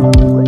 Woo!